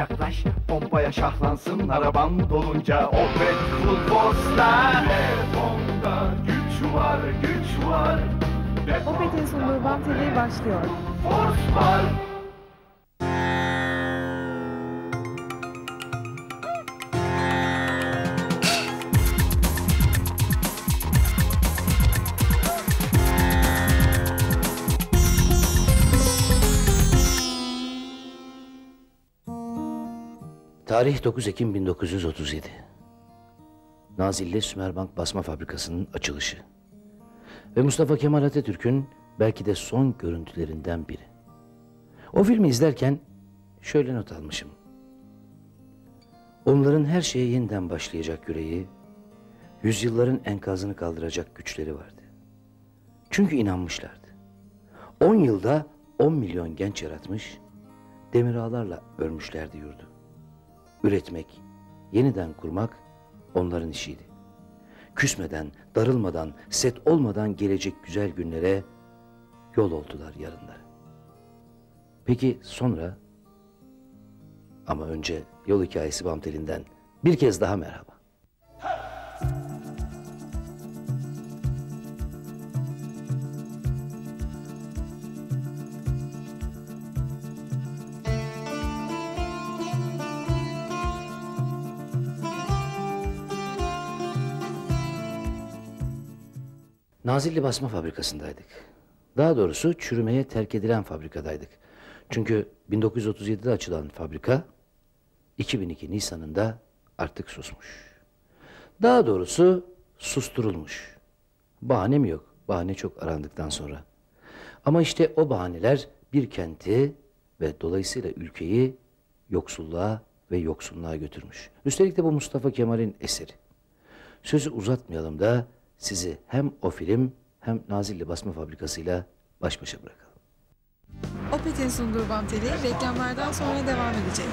Yaklaş pompaya şahlansın arabam dolunca Opet full force'da Telefonda güç var güç var. Opet'in sunduğu Bam TV başlıyor. Force var Tarih 9 Ekim 1937. Nazilli Sümerbank Basma Fabrikası'nın açılışı. Ve Mustafa Kemal Atatürk'ün belki de son görüntülerinden biri. O filmi izlerken şöyle not almışım. Onların her şeye yeniden başlayacak yüreği, yüzyılların enkazını kaldıracak güçleri vardı. Çünkü inanmışlardı. 10 yılda 10 milyon genç yaratmış, demir ağlarla örmüşlerdi yurdu. Üretmek, yeniden kurmak onların işiydi. Küsmeden, darılmadan, set olmadan gelecek güzel günlere yol oldular yarınları. Peki sonra? Ama önce yol hikayesi Bamteli'nden bir kez daha merhaba. Nazilli Basma Fabrikası'ndaydık. Daha doğrusu çürümeye terk edilen fabrikadaydık. Çünkü 1937'de açılan fabrika 2002 Nisan'ında artık susmuş. Daha doğrusu susturulmuş. Bahane mi yok? Bahane çok arandıktan sonra. Ama işte o bahaneler bir kenti ve dolayısıyla ülkeyi yoksulluğa ve yoksunluğa götürmüş. Üstelik de bu Mustafa Kemal'in eseri. Sözü uzatmayalım da sizi hem o film hem Nazilli Basma Fabrikası'yla baş başa bırakalım. Opet'in sunduğu Bam reklamlardan sonra devam edecek.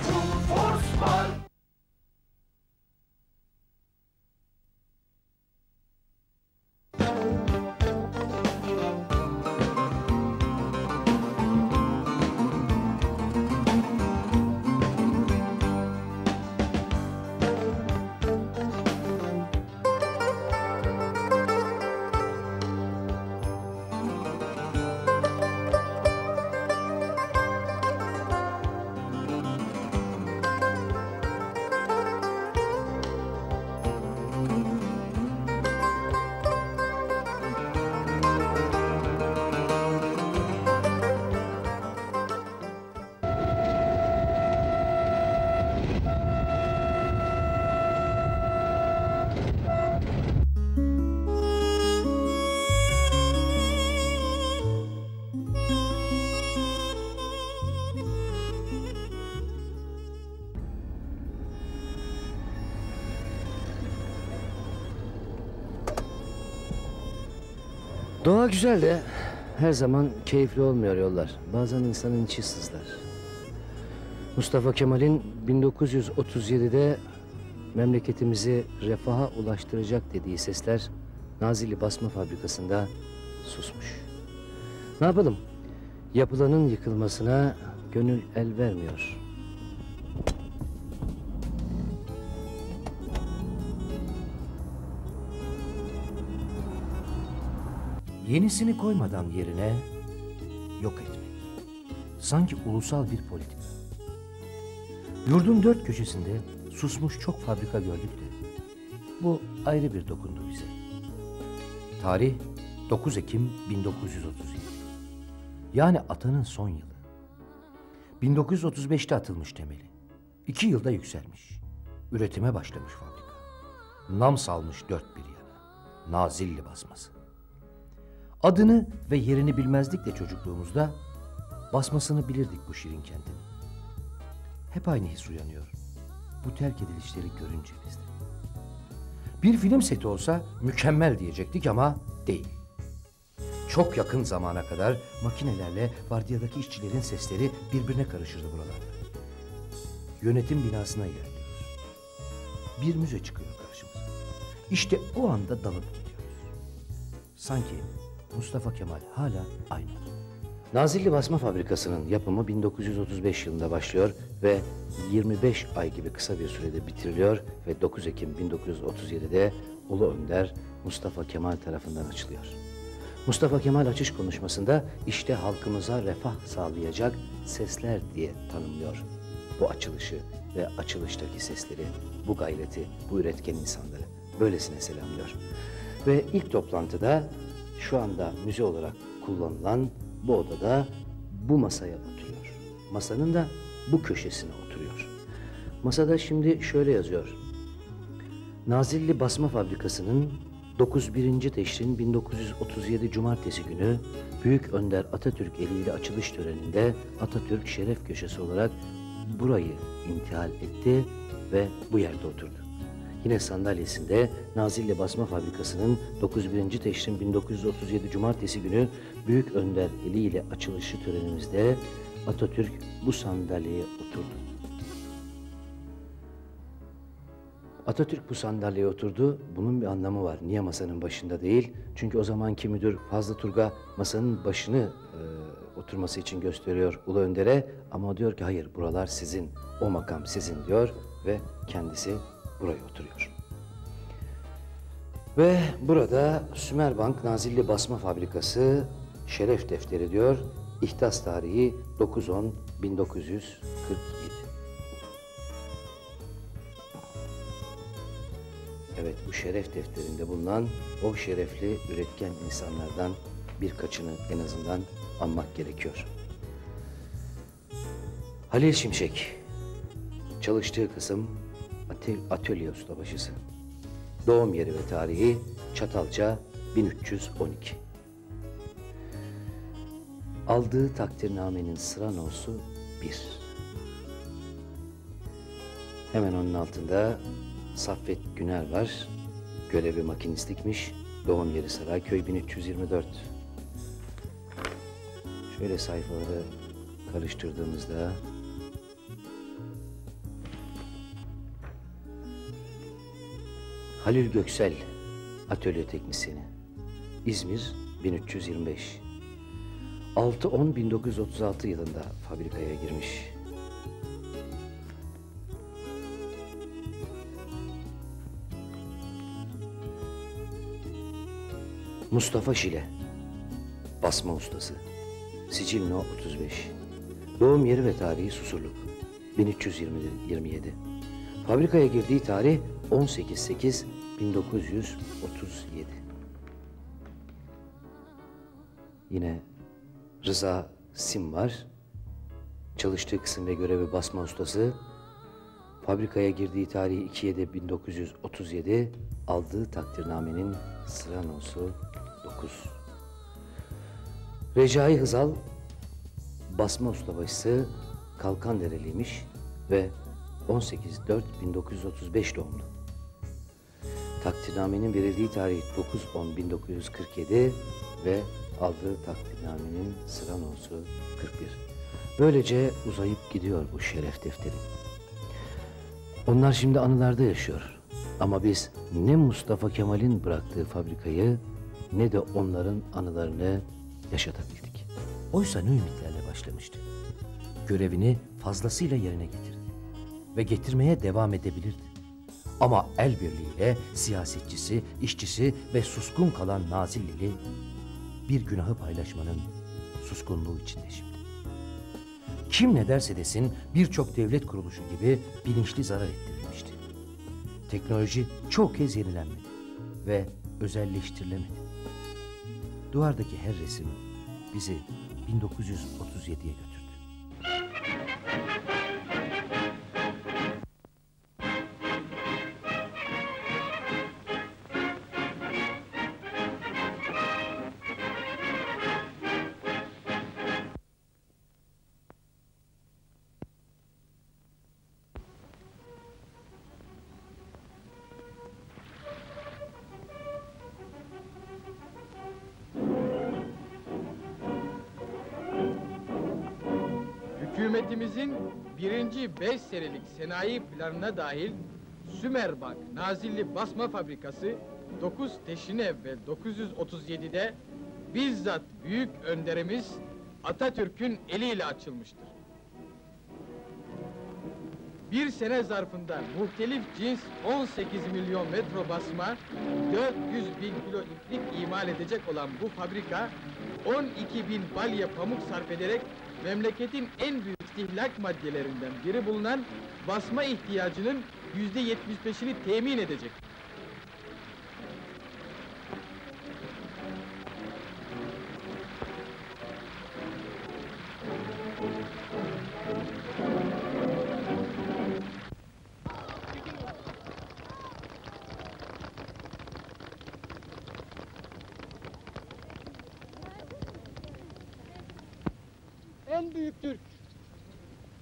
Güzel de her zaman keyifli olmuyor yollar. Bazen insanın içi sızlar. Mustafa Kemal'in 1937'de memleketimizi refaha ulaştıracak dediği sesler Nazilli Basma Fabrikası'nda susmuş. Ne yapalım? Yapılanın yıkılmasına gönül el vermiyor. Yenisini koymadan yerine yok etmek. Sanki ulusal bir politika. Yurdun dört köşesinde susmuş çok fabrika gördük de bu ayrı bir dokundu bize. Tarih 9 Ekim 1937. Yani atanın son yılı. 1935'te atılmış temeli. İki yılda yükselmiş. Üretime başlamış fabrika. Nam salmış dört bir yana. Nazilli basması. Adını ve yerini bilmezdik de çocukluğumuzda basmasını bilirdik bu şirin kentin. Hep aynı his uyanıyor. Bu terk edilişleri görünce bizde. Bir film seti olsa mükemmel diyecektik ama değil. Çok yakın zamana kadar makinelerle vardiyadaki işçilerin sesleri birbirine karışırdı buralarda. Yönetim binasına ilerliyoruz. Bir müze çıkıyor karşımıza. İşte o anda dalıp gidiyoruz. Sanki Mustafa Kemal hala aynı. Nazilli Basma Fabrikası'nın yapımı 1935 yılında başlıyor ve 25 ay gibi kısa bir sürede bitiriliyor ve 9 Ekim 1937'de Ulu Önder Mustafa Kemal tarafından açılıyor. Mustafa Kemal açış konuşmasında işte halkımıza refah sağlayacak sesler diye tanımlıyor bu açılışı ve açılıştaki sesleri, bu gayreti, bu üretken insanları böylesine selamlıyor. Ve ilk toplantıda şu anda müze olarak kullanılan bu odada bu masaya oturuyor. Masanın da bu köşesine oturuyor. Masada şimdi şöyle yazıyor. Nazilli Basma Fabrikası'nın 91. Teşrin 1937 Cumartesi günü Büyük Önder Atatürk eliyle açılış töreninde Atatürk Şeref Köşesi olarak burayı intihal etti ve bu yerde oturdu. Yine sandalyesinde Nazilli Basma Fabrikası'nın 91. Teşrin 1937 Cumartesi günü Büyük Önder eliyle açılışı törenimizde Atatürk bu sandalyeye oturdu. Atatürk bu sandalyeye oturdu. Bunun bir anlamı var. Niye masanın başında değil? Çünkü o zamanki müdür Fazlı Turga masanın başını e, oturması için gösteriyor Ulu Önder'e. Ama diyor ki hayır buralar sizin, o makam sizin diyor ve kendisi buraya oturuyor. Ve burada Sümerbank Nazilli Basma Fabrikası şeref defteri diyor. İhtas tarihi 9-10-1947. Evet bu şeref defterinde bulunan o şerefli üretken insanlardan birkaçını en azından anmak gerekiyor. Halil Şimşek, çalıştığı kısım atölye ustabaşısı. Doğum yeri ve tarihi Çatalca 1312. Aldığı takdirnamenin sıra nosu 1. Hemen onun altında Saffet Güner var. Görevi makinistlikmiş. Doğum yeri Sarayköy 1324. Şöyle sayfaları karıştırdığımızda Halil Göksel atölye teknisyeni. İzmir 1325. 6-10-1936 yılında fabrikaya girmiş. Mustafa Şile, basma ustası. Sicil No 35. Doğum yeri ve tarihi Susurluk. 1327. Fabrikaya girdiği tarih 18.8.1937. Yine Rıza Sim var. Çalıştığı kısım ve görevi basma ustası. Fabrikaya girdiği tarih 2.7.1937. Aldığı takdirnamenin sıra nosu 9. Recai Hızal basma ustabaşısı Kalkandereliymiş ve 18.4.1935 doğumlu. Takdirnamenin verildiği tarih 9.10.1947 ve aldığı takdirnamenin sıra nosu 41. Böylece uzayıp gidiyor bu şeref defteri. Onlar şimdi anılarda yaşıyor. Ama biz ne Mustafa Kemal'in bıraktığı fabrikayı ne de onların anılarını yaşatabildik. Oysa ne ümitlerle başlamıştı. Görevini fazlasıyla yerine getirdi. Ve getirmeye devam edebilirdi. Ama el birliğiyle siyasetçisi, işçisi ve suskun kalan Nazillili bir günahı paylaşmanın suskunluğu içinde şimdi. Kim ne derse desin birçok devlet kuruluşu gibi bilinçli zarar ettirilmişti. Teknoloji çok kez yenilenmedi ve özelleştirilemedi. Duvardaki her resim bizi 1937'ye götürdü. Hükümetimizin birinci beş senelik sanayi planına dahil Sümerbank Nazilli Basma Fabrikası 9 Teşine ve 937'de bizzat büyük önderimiz Atatürk'ün eliyle açılmıştır. Bir sene zarfında muhtelif cins 18 milyon metro basma, 400 bin kilo iplik imal edecek olan bu fabrika, 12 bin balya pamuk sarf ederek memleketin en büyük istihlak maddelerinden biri bulunan basma ihtiyacının yüzde 75'ini temin edecek. en büyük Türk,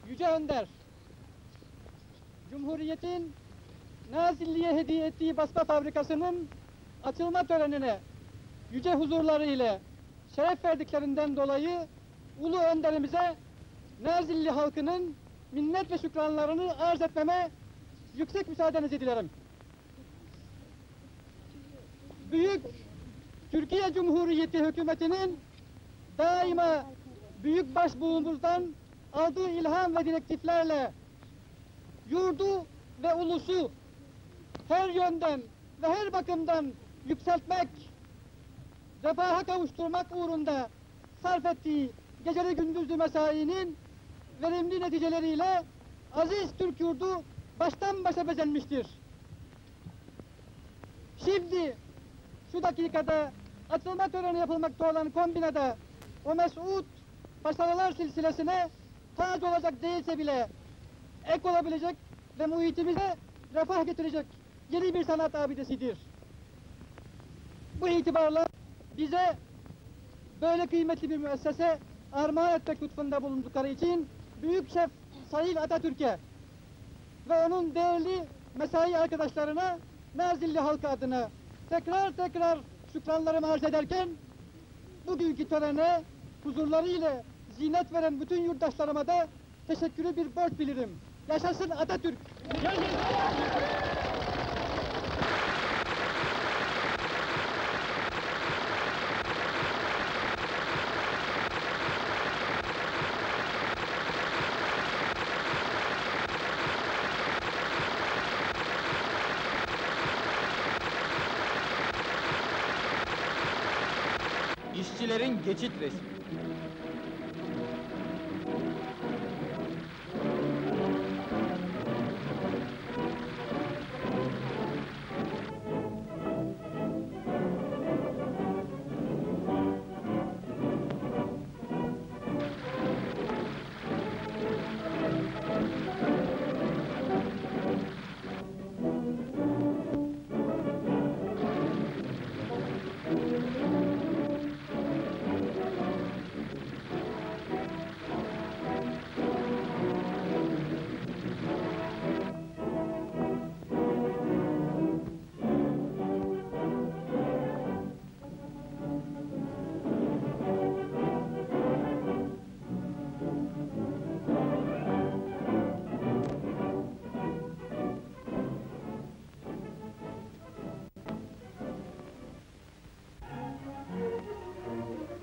Yüce Önder, Cumhuriyet'in Nazilli'ye hediye ettiği basma fabrikasının açılma törenine yüce huzurları ile şeref verdiklerinden dolayı Ulu Önderimize Nazilli halkının minnet ve şükranlarını arz etmeme yüksek müsaadenizi dilerim. Büyük Türkiye Cumhuriyeti hükümetinin daima büyük başbuğumuzdan aldığı ilham ve direktiflerle yurdu ve ulusu her yönden ve her bakımdan yükseltmek, refaha kavuşturmak uğrunda sarf ettiği geceli gündüzlü mesainin verimli neticeleriyle aziz Türk yurdu baştan başa bezenmiştir. Şimdi şu dakikada açılma töreni yapılmakta olan kombinada o mesut başarılar silsilesine tac olacak değilse bile ek olabilecek ve muhitimize refah getirecek yeni bir sanat abidesidir. Bu itibarla bize böyle kıymetli bir müessese armağan etmek lütfunda bulundukları için Büyük Şef Sayın Atatürk'e ve onun değerli mesai arkadaşlarına Nazilli halkı adına tekrar tekrar şükranlarımı arz ederken bugünkü törene huzurları ile zinet veren bütün yurttaşlarıma da teşekkürü bir borç bilirim. Yaşasın Atatürk! İşçilerin geçit resmi.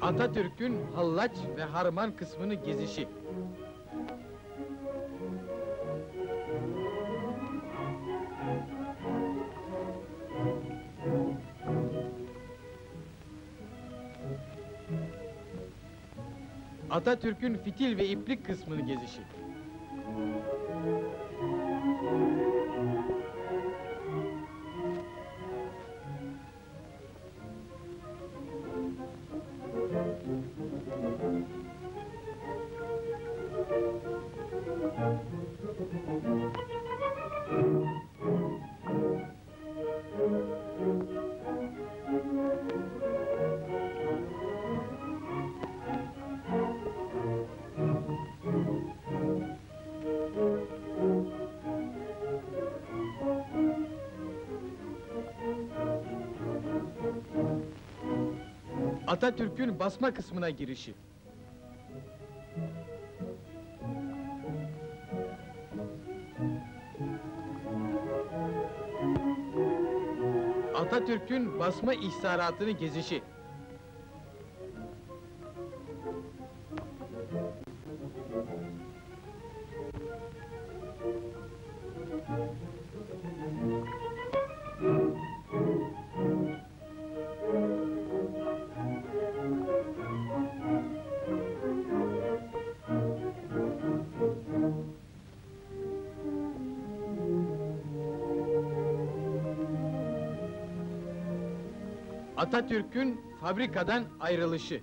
Atatürk'ün hallaç ve harman kısmını gezişi. Atatürk'ün fitil ve iplik kısmını gezişi. Thank you. Atatürk'ün basma kısmına girişi. Atatürk'ün basma ihsaratını gezişi. Atatürk'ün fabrikadan ayrılışı.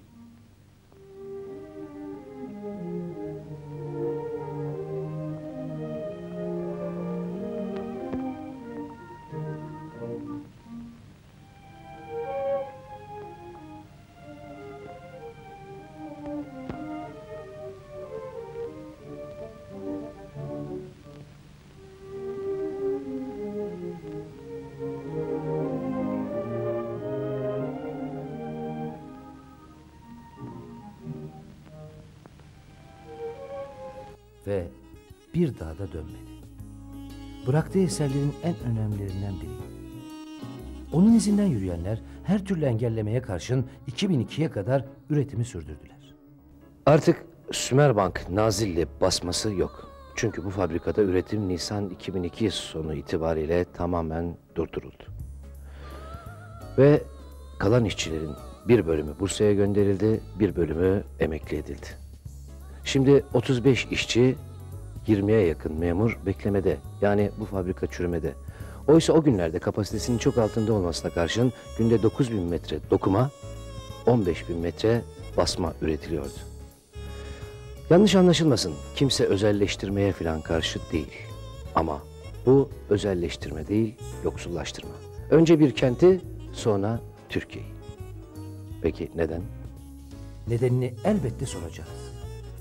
Bir daha da dönmedi. Bıraktığı eserlerin en önemlilerinden biri. Onun izinden yürüyenler her türlü engellemeye karşın 2002'ye kadar üretimi sürdürdüler. Artık Sümerbank Nazilli basması yok. Çünkü bu fabrikada üretim Nisan 2002 sonu itibariyle tamamen durduruldu. Ve kalan işçilerin bir bölümü Bursa'ya gönderildi, bir bölümü emekli edildi. Şimdi 35 işçi, 20'ye yakın memur beklemede. Yani bu fabrika çürümede. Oysa o günlerde kapasitesinin çok altında olmasına karşın günde 9000 metre dokuma, 15 bin metre basma üretiliyordu. Yanlış anlaşılmasın, kimse özelleştirmeye falan karşı değil. Ama bu özelleştirme değil, yoksullaştırma. Önce bir kenti, sonra Türkiye'yi. Peki neden? Nedenini elbette soracağız.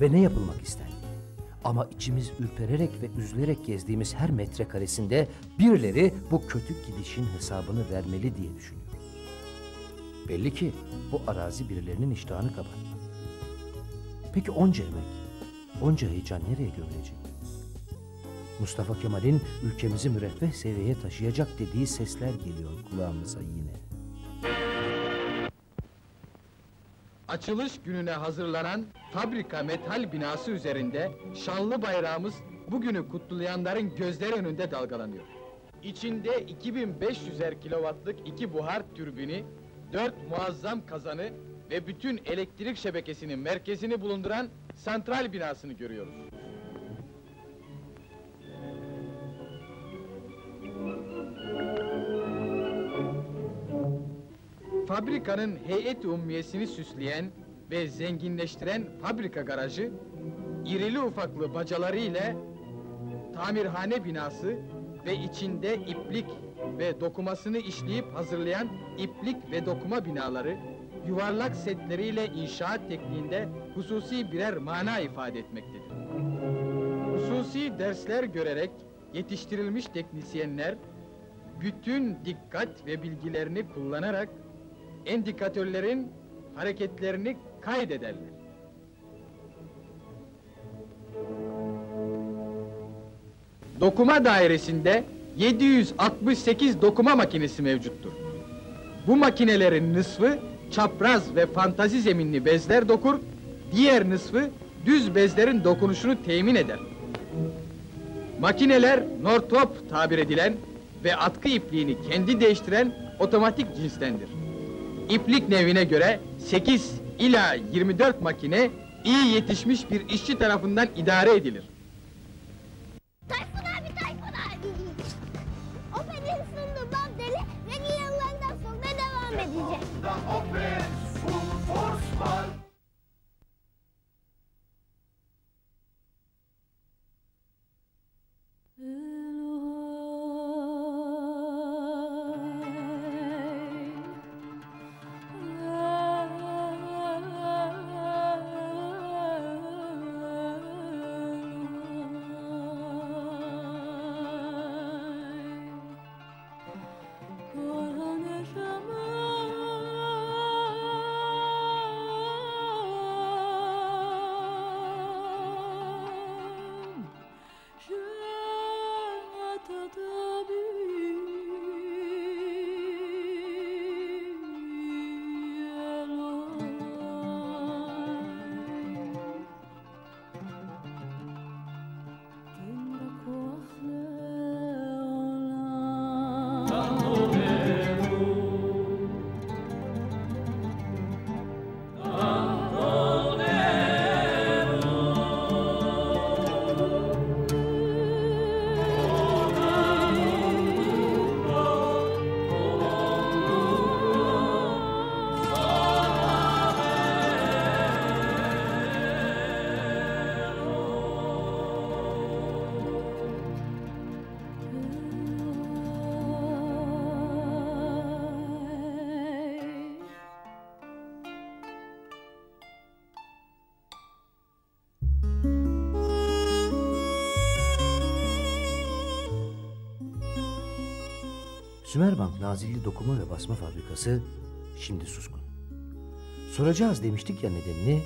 Ve ne yapılmak istendi? Ama içimiz ürpererek ve üzülerek gezdiğimiz her metrekaresinde birileri bu kötü gidişin hesabını vermeli diye düşünüyoruz. Belli ki bu arazi birilerinin iştahını kabarttı. Peki onca emek, onca heyecan nereye gömülecek? Mustafa Kemal'in ülkemizi müreffeh seviyeye taşıyacak dediği sesler geliyor kulağımıza yine. Açılış gününe hazırlanan fabrika metal binası üzerinde şanlı bayrağımız bugünü kutlayanların gözler önünde dalgalanıyor. İçinde 2500'er kilowattlık iki buhar türbini, dört muazzam kazanı ve bütün elektrik şebekesinin merkezini bulunduran santral binasını görüyoruz. Fabrikanın heyet ummiyesini süsleyen ve zenginleştiren fabrika garajı, irili ufaklı bacaları ile tamirhane binası ve içinde iplik ve dokumasını işleyip hazırlayan iplik ve dokuma binaları, yuvarlak setleriyle inşaat tekniğinde hususi birer mana ifade etmektedir. Hususi dersler görerek yetiştirilmiş teknisyenler, bütün dikkat ve bilgilerini kullanarak indikatörlerin hareketlerini kaydederler. Dokuma dairesinde 768 dokuma makinesi mevcuttur. Bu makinelerin nısfı çapraz ve fantazi zeminli bezler dokur, diğer nısfı düz bezlerin dokunuşunu temin eder. Makineler Northrop tabir edilen ve atkı ipliğini kendi değiştiren otomatik cinstendir. İplik nevine göre 8 ila 24 makine iyi yetişmiş bir işçi tarafından idare edilir. Sümerbank Nazilli Dokuma ve Basma Fabrikası şimdi suskun. Soracağız demiştik ya nedenini,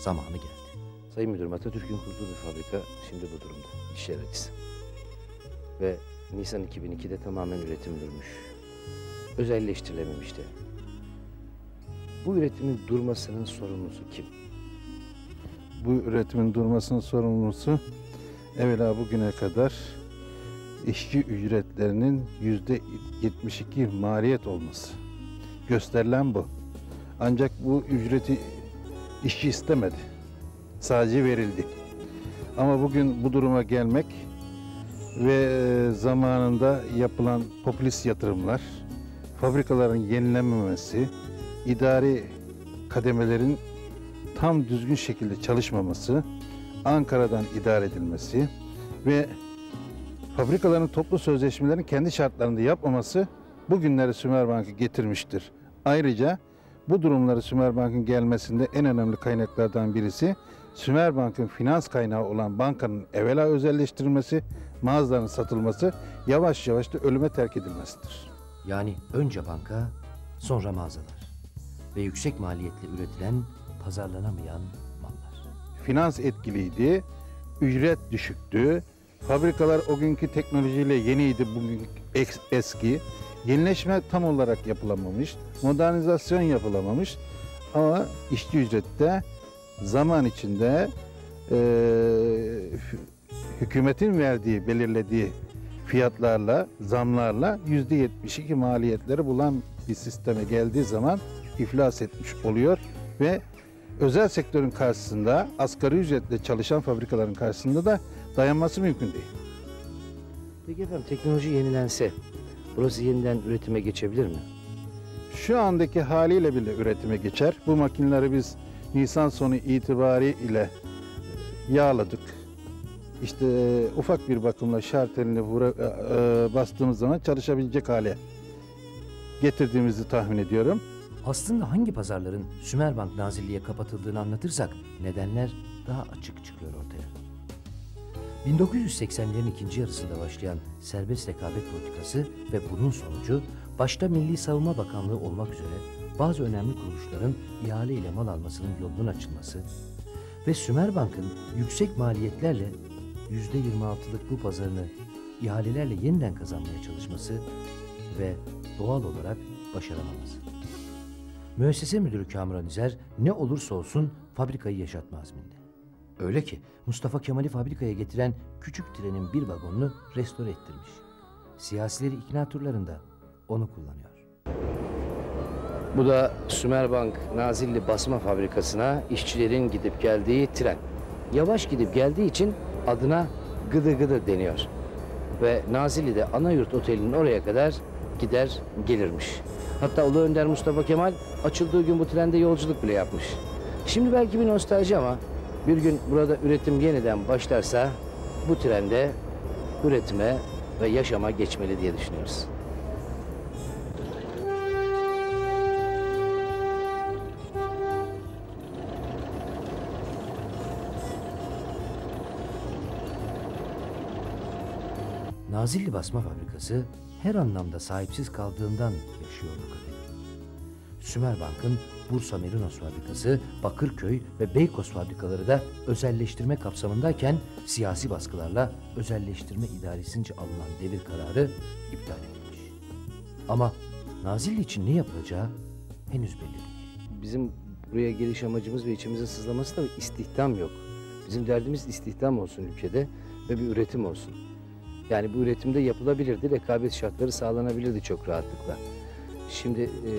zamanı geldi. Sayın Müdürüm Atatürk'ün kurduğu bir fabrika şimdi bu durumda. İşler acısı. Ve Nisan 2002'de tamamen üretim durmuş. Özelleştirilememişti. Bu üretimin durmasının sorumlusu kim? bu üretimin durmasının sorumlusu evvela bugüne kadar işçi ücretlerinin yüzde 72 maliyet olması. Gösterilen bu. Ancak bu ücreti işçi istemedi. Sadece verildi. Ama bugün bu duruma gelmek ve e, zamanında yapılan popülist yatırımlar, fabrikaların yenilenmemesi, idari kademelerin tam düzgün şekilde çalışmaması, Ankara'dan idare edilmesi ve fabrikaların toplu sözleşmelerini kendi şartlarında yapmaması bugünleri Sümerbank'ı getirmiştir. Ayrıca bu durumları Sümerbank'ın gelmesinde en önemli kaynaklardan birisi Sümerbank'ın finans kaynağı olan bankanın evvela özelleştirilmesi, mağazaların satılması, yavaş yavaş da ölüme terk edilmesidir. Yani önce banka, sonra mağazalar ve yüksek maliyetle üretilen, pazarlanamayan mallar. finans etkiliydi, ücret düşüktü. Fabrikalar o günkü teknolojiyle yeniydi, bugün eski. Yenileşme tam olarak yapılamamış, modernizasyon yapılamamış. Ama işçi ücrette zaman içinde hü- hükümetin verdiği, belirlediği fiyatlarla, zamlarla yüzde 72 maliyetleri bulan bir sisteme geldiği zaman iflas etmiş oluyor ve özel sektörün karşısında asgari ücretle çalışan fabrikaların karşısında da dayanması mümkün değil. Peki efendim teknoloji yenilense, burası yeniden üretime geçebilir mi? Şu andaki haliyle bile üretime geçer. Bu makineleri biz Nisan sonu itibariyle yağladık. İşte e, ufak bir bakımla şartelini vura, e, e, bastığımız zaman çalışabilecek hale getirdiğimizi tahmin ediyorum. Aslında hangi pazarların Sümerbank Nazilli'ye kapatıldığını anlatırsak nedenler daha açık çıkıyor ortaya. 1980'lerin ikinci yarısında başlayan serbest rekabet politikası ve bunun sonucu başta Milli Savunma Bakanlığı olmak üzere bazı önemli kuruluşların ihale ile mal almasının yolunun açılması ve Sümerbank'ın yüksek maliyetlerle %26'lık bu pazarını ihalelerle yeniden kazanmaya çalışması ve doğal olarak başaramaması. Müessese müdürü Kamuran İzer ne olursa olsun fabrikayı yaşatma azminde. Öyle ki Mustafa Kemal'i fabrikaya getiren küçük trenin bir vagonunu restore ettirmiş. Siyasileri ikna turlarında onu kullanıyor. Bu da Sümerbank Nazilli Basma Fabrikası'na işçilerin gidip geldiği tren. Yavaş gidip geldiği için adına Gıdı Gıdı deniyor. Ve Nazilli'de Anayurt Oteli'nin oraya kadar gider gelirmiş. Hatta Ulu Önder Mustafa Kemal açıldığı gün bu trende yolculuk bile yapmış. Şimdi belki bir nostalji ama bir gün burada üretim yeniden başlarsa bu trende üretime ve yaşama geçmeli diye düşünüyoruz. Nazilli Basma Fabrikası her anlamda sahipsiz kaldığından yaşıyor bu kaderi. Sümerbank'ın Bursa Merinos Fabrikası, Bakırköy ve Beykoz fabrikaları da özelleştirme kapsamındayken siyasi baskılarla özelleştirme idaresince alınan devir kararı iptal edilmiş. Ama Nazilli için ne yapılacağı henüz belli değil. Bizim buraya geliş amacımız ve içimize sızlaması da istihdam yok. Bizim derdimiz istihdam olsun ülkede ve bir üretim olsun. Yani bu üretimde yapılabilirdi, rekabet şartları sağlanabilirdi çok rahatlıkla. Şimdi e,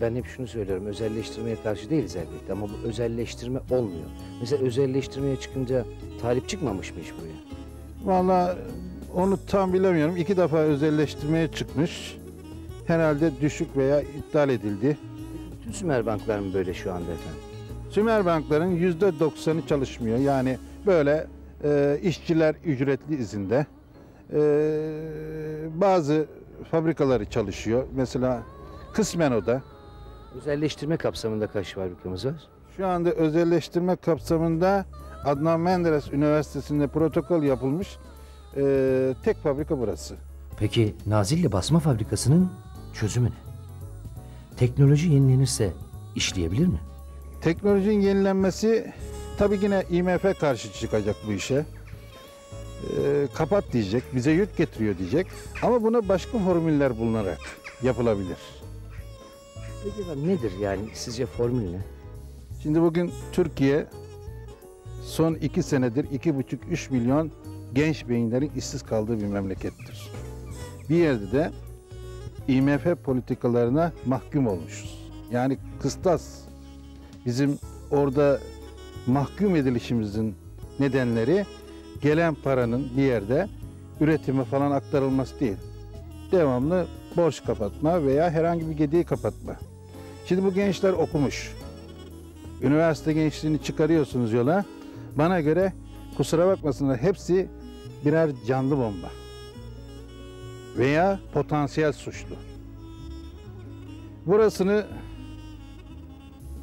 ben hep şunu söylüyorum, özelleştirmeye karşı değiliz elbette ama bu özelleştirme olmuyor. Mesela özelleştirmeye çıkınca talip çıkmamış mı iş buraya? Vallahi onu tam bilemiyorum. İki defa özelleştirmeye çıkmış. Herhalde düşük veya iptal edildi. Bütün Sümerbanklar mı böyle şu anda efendim? Sümerbankların yüzde doksanı çalışmıyor. Yani böyle e, işçiler ücretli izinde. E, bazı fabrikaları çalışıyor. Mesela kısmen o da. Özelleştirme kapsamında kaç fabrikamız var? Şu anda özelleştirme kapsamında Adnan Menderes Üniversitesi'nde protokol yapılmış. E, tek fabrika burası. Peki Nazilli basma fabrikasının çözümü ne? Teknoloji yenilenirse işleyebilir mi? Teknolojinin yenilenmesi tabii yine IMF karşı çıkacak bu işe. Ee, kapat diyecek, bize yük getiriyor diyecek. Ama buna başka formüller bulunarak yapılabilir. Peki efendim nedir yani sizce formül ne? Şimdi bugün Türkiye son iki senedir iki buçuk üç milyon genç beyinlerin işsiz kaldığı bir memlekettir. Bir yerde de IMF politikalarına mahkum olmuşuz. Yani kıstas bizim orada mahkum edilişimizin nedenleri gelen paranın bir yerde üretime falan aktarılması değil. Devamlı borç kapatma veya herhangi bir gediği kapatma. Şimdi bu gençler okumuş. Üniversite gençliğini çıkarıyorsunuz yola. Bana göre kusura bakmasınlar hepsi birer canlı bomba. Veya potansiyel suçlu. Burasını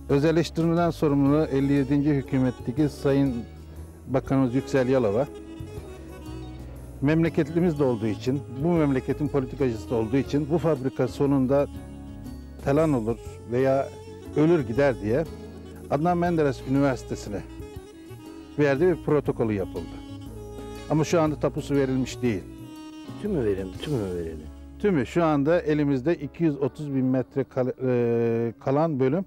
özelleştirmeden sorumlu 57. hükümetteki Sayın Bakanımız Yüksel Yalova memleketlimiz de olduğu için, bu memleketin politikacısı da olduğu için bu fabrika sonunda talan olur veya ölür gider diye Adnan Menderes Üniversitesi'ne verdiği bir protokolü yapıldı. Ama şu anda tapusu verilmiş değil. Tümü verelim, tümü verelim. Tümü şu anda elimizde 230 bin metre kal- e, kalan bölüm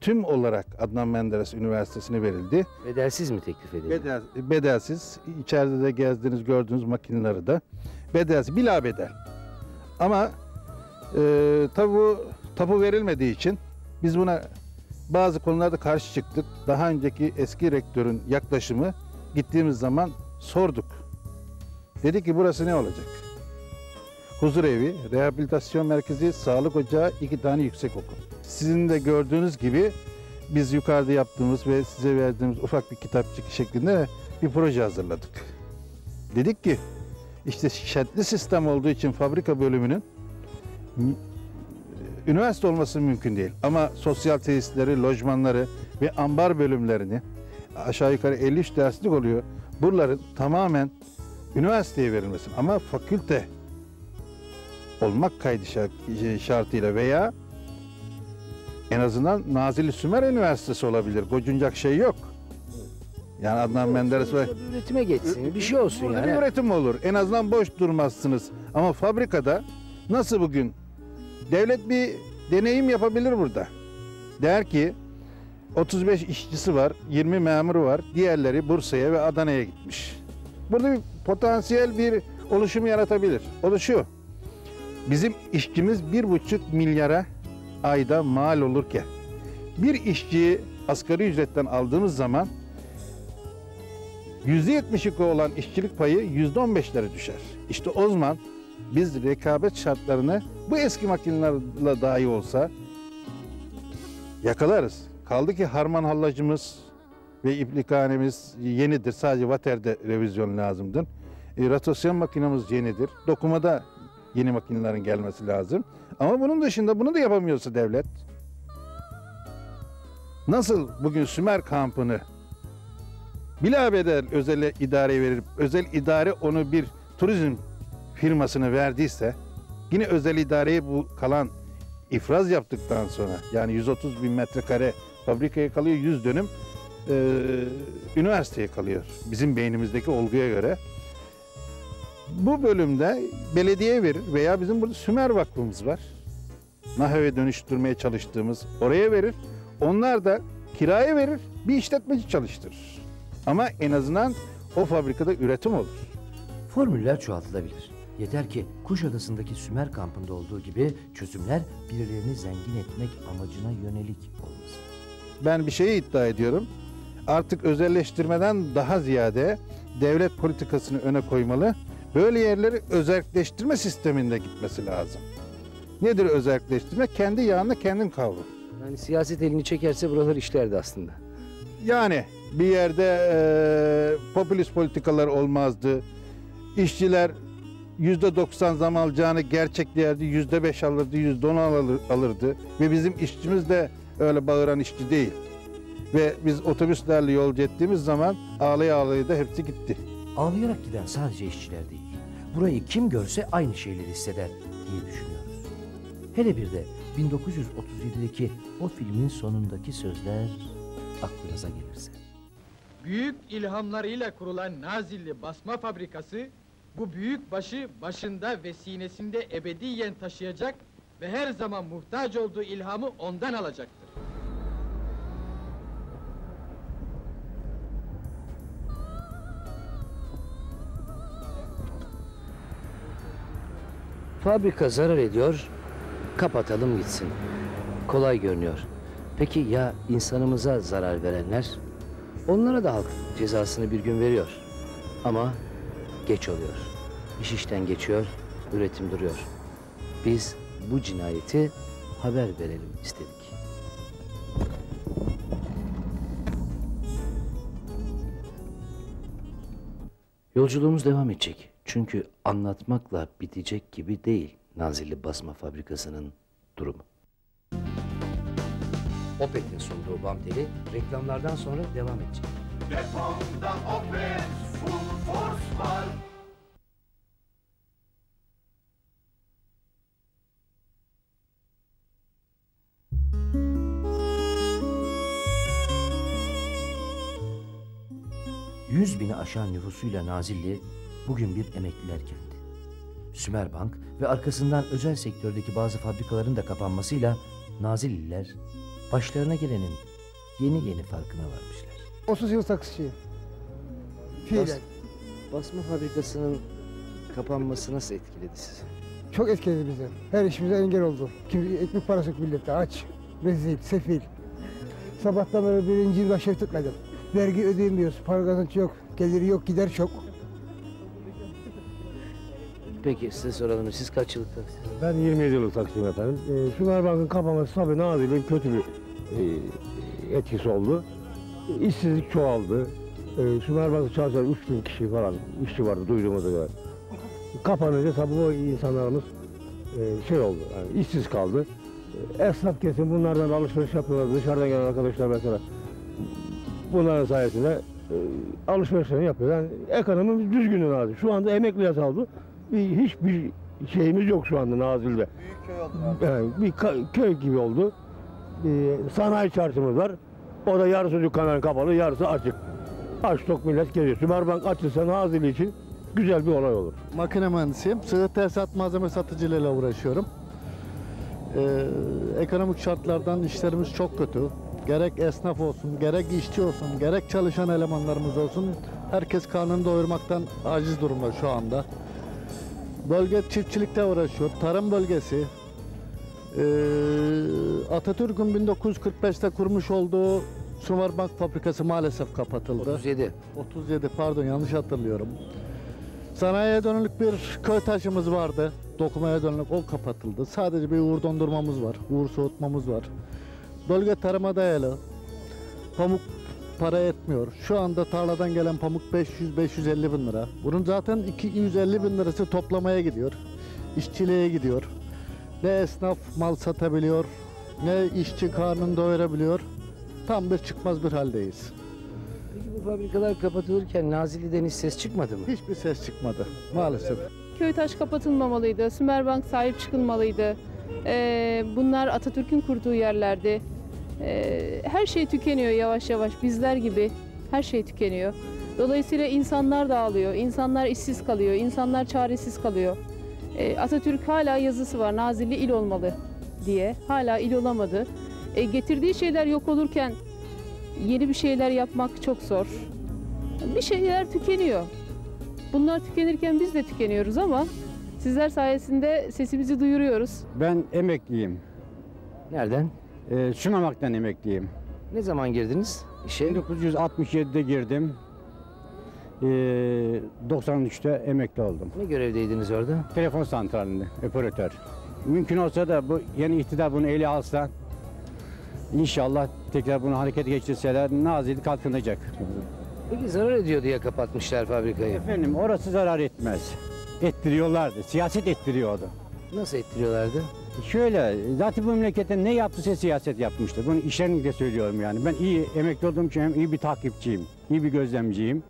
tüm olarak Adnan Menderes Üniversitesi'ne verildi. Bedelsiz mi teklif edildi? Bedel, bedelsiz. içeride de gezdiğiniz gördüğünüz makineleri de bedelsiz, bila bedel. Ama e, tabi bu tapu verilmediği için biz buna bazı konularda karşı çıktık. Daha önceki eski rektörün yaklaşımı gittiğimiz zaman sorduk. Dedi ki burası ne olacak? Huzur evi, rehabilitasyon merkezi, sağlık ocağı, iki tane yüksek okul. Sizin de gördüğünüz gibi biz yukarıda yaptığımız ve size verdiğimiz ufak bir kitapçık şeklinde bir proje hazırladık. Dedik ki işte şartlı sistem olduğu için fabrika bölümünün üniversite olması mümkün değil. Ama sosyal tesisleri, lojmanları ve ambar bölümlerini aşağı yukarı 53 derslik oluyor. Buraların tamamen üniversiteye verilmesi ama fakülte olmak kaydı şart- şartıyla veya en azından Nazilli Sümer Üniversitesi olabilir. Gocunacak şey yok. Yani Adnan Menderes ve üretime geçsin, bir şey olsun Burada yani. bir üretim olur. En azından boş durmazsınız. Ama fabrikada nasıl bugün? Devlet bir deneyim yapabilir burada. Der ki 35 işçisi var, 20 memuru var. Diğerleri Bursa'ya ve Adana'ya gitmiş. Burada bir potansiyel bir oluşum yaratabilir. O da şu. Bizim işçimiz bir buçuk milyara ayda mal olurken bir işçiyi asgari ücretten aldığımız zaman %72 olan işçilik payı %15'lere düşer. İşte o zaman biz rekabet şartlarını bu eski makinelerle dahi olsa yakalarız. Kaldı ki harman hallacımız ve iplikhanemiz yenidir. Sadece vaterde revizyon lazımdır. E, rotasyon makinemiz yenidir. Dokumada yeni makinelerin gelmesi lazım. Ama bunun dışında bunu da yapamıyorsa devlet. Nasıl bugün Sümer kampını bilabedel özel idareye verip özel idare onu bir turizm firmasına verdiyse yine özel idareye bu kalan ifraz yaptıktan sonra yani 130 bin metrekare fabrikaya kalıyor 100 dönüm e, üniversiteye kalıyor bizim beynimizdeki olguya göre. Bu bölümde belediye verir veya bizim burada Sümer Vakfımız var. Nahve dönüştürmeye çalıştığımız oraya verir. Onlar da kiraya verir, bir işletmeci çalıştırır. Ama en azından o fabrikada üretim olur. Formüller çoğaltılabilir. Yeter ki Kuşadası'ndaki Sümer kampında olduğu gibi çözümler birilerini zengin etmek amacına yönelik olmasın. Ben bir şeyi iddia ediyorum. Artık özelleştirmeden daha ziyade devlet politikasını öne koymalı. Böyle yerleri özelleştirme sisteminde gitmesi lazım. Nedir özelleştirme? Kendi yağını kendin kavur. Yani siyaset elini çekerse buralar işlerdi aslında. Yani bir yerde eee popülist politikalar olmazdı. İşçiler 90 zam alacağını gerçek değerde yüzde 5 alırdı, yüzde 10 alır, alırdı. Ve bizim işçimiz de öyle bağıran işçi değil. Ve biz otobüslerle yolcu ettiğimiz zaman ağlaya ağlaya da hepsi gitti. Ağlayarak giden sadece işçiler değil. burayı kim görse aynı şeyleri hisseder diye düşünüyoruz. Hele bir de 1937'deki o filmin sonundaki sözler aklınıza gelirse. Büyük ilhamlarıyla kurulan Nazilli basma fabrikası, bu büyük başı başında ve sinesinde ebediyen taşıyacak ve her zaman muhtaç olduğu ilhamı ondan alacaktır. Fabrika zarar ediyor, kapatalım gitsin. Kolay görünüyor. Peki ya insanımıza zarar verenler? Onlara da halk cezasını bir gün veriyor. Ama geç oluyor. İş işten geçiyor, üretim duruyor. Biz bu cinayeti haber verelim istedik. Yolculuğumuz devam edecek. Çünkü anlatmakla bitecek gibi değil Nazilli Basma Fabrikası'nın durumu. Opet'in sunduğu Bam Teli reklamlardan sonra devam edecek. Depomda Opet Full Force var. Yüz bini aşan nüfusuyla Nazilli bugün bir emekliler kenti. Sümerbank ve arkasından özel sektördeki bazı fabrikaların da kapanmasıyla Nazilliler başlarına gelenin yeni yeni farkına varmışlar. 30 yıl taksiciyim. Fiilen. Bas- basma fabrikasının kapanması nasıl etkiledi sizi? Çok etkiledi bizi. Her işimize engel oldu. Kim ekmek parası yok millette. Aç, rezil, sefil. Sabahtan beri birinci yıl başı tutmadım. Vergi ödeyemiyoruz. Para kazanç yok. Geliri yok, gider çok. Peki size soralım. Siz kaç yıllık taksi? Ben 27 yıllık taksiyim efendim. E, Sümerbank'ın kapanması tabii Nazilli'nin kötü bir e, etkisi oldu. İşsizlik çoğaldı. E, Sümerbank'ta çalışan 3000 kişi falan işçi vardı duyduğumuza göre. Kapanınca tabii o insanlarımız e, şey oldu, yani işsiz kaldı. E, esnaf kesim bunlardan alışveriş yapıyorlar. Dışarıdan gelen arkadaşlar mesela bunların sayesinde e, alışverişlerini yapıyor. Yani ekonomimiz düzgün Nazilli. Şu anda emekli yasaldı. Bir, hiçbir şeyimiz yok şu anda Nazilli'de. Yani bir köy gibi oldu. Ee, sanayi çarşımız var. O da yarısı dükkanların kapalı, yarısı açık. Aç tok millet geziyor. Sümerbank açılsa Nazilli için güzel bir olay olur. Makine mühendisiyim. Sıvı tesisat malzeme satıcılığıyla uğraşıyorum. Ee, ekonomik şartlardan işlerimiz çok kötü. Gerek esnaf olsun, gerek işçi olsun, gerek çalışan elemanlarımız olsun. Herkes karnını doyurmaktan aciz durumda şu anda. Bölge çiftçilikte uğraşıyor. Tarım bölgesi. Ee, Atatürk'ün 1945'te kurmuş olduğu Sümerbank fabrikası maalesef kapatıldı. 37. 37 pardon yanlış hatırlıyorum. Sanayiye dönük bir köy taşımız vardı. Dokumaya dönük o kapatıldı. Sadece bir uğur dondurmamız var. Uğur soğutmamız var. Bölge tarıma dayalı. Pamuk para etmiyor. Şu anda tarladan gelen pamuk 500-550 bin lira. Bunun zaten 250 bin lirası toplamaya gidiyor. İşçiliğe gidiyor. Ne esnaf mal satabiliyor, ne işçi karnını doyurabiliyor. Tam bir çıkmaz bir haldeyiz. Peki bu fabrikalar kapatılırken Nazilli'den hiç ses çıkmadı mı? Hiçbir ses çıkmadı maalesef. Köytaş kapatılmamalıydı, Sümerbank sahip çıkılmalıydı. Ee, bunlar Atatürk'ün kurduğu yerlerdi. Ee, her şey tükeniyor yavaş yavaş, bizler gibi her şey tükeniyor. Dolayısıyla insanlar dağılıyor, insanlar işsiz kalıyor, insanlar çaresiz kalıyor. Ee, Atatürk hala yazısı var, Nazilli il olmalı diye. Hala il olamadı. Ee, getirdiği şeyler yok olurken yeni bir şeyler yapmak çok zor. Bir şeyler tükeniyor. Bunlar tükenirken biz de tükeniyoruz ama sizler sayesinde sesimizi duyuruyoruz. Ben emekliyim. Nereden? E, Sümerbank'tan emekliyim. Ne zaman girdiniz işe? 1967'de girdim. E, 93'te emekli oldum. Ne görevdeydiniz orada? Telefon santralinde, operatör. Mümkün olsa da bu yeni iktidar bunu ele alsa, inşallah tekrar bunu harekete geçirseler Nazilli kalkınacak. Peki zarar ediyor diye kapatmışlar fabrikayı. Efendim orası zarar etmez. Ettiriyorlardı, siyaset ettiriyordu. Nasıl ettiriyorlardı? Şöyle, zaten bu memlekette ne yaptıysa siyaset yapmıştır. Bunu işlerini de söylüyorum yani. Ben iyi emekli olduğum için hem iyi bir takipçiyim, iyi bir gözlemciyim.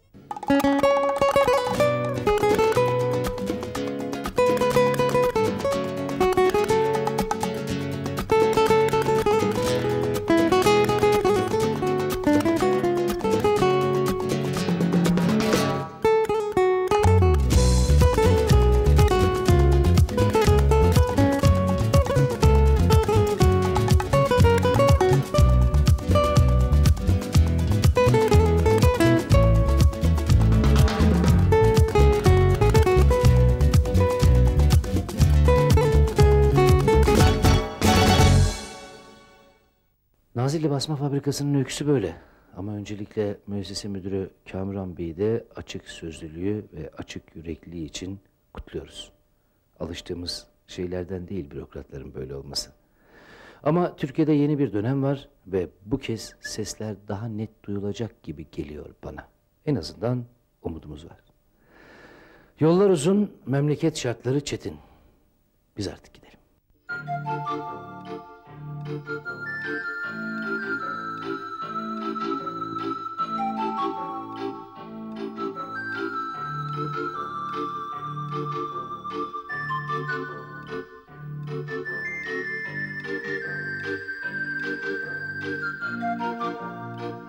Basma Fabrikası'nın öyküsü böyle. Ama öncelikle müessese müdürü Kamuran Bey'i de açık sözlülüğü ve açık yürekliliği için kutluyoruz. Alıştığımız şeylerden değil bürokratların böyle olması. Ama Türkiye'de yeni bir dönem var ve bu kez sesler daha net duyulacak gibi geliyor bana. En azından umudumuz var. Yollar uzun, memleket şartları çetin. Biz artık gidelim. Thank you.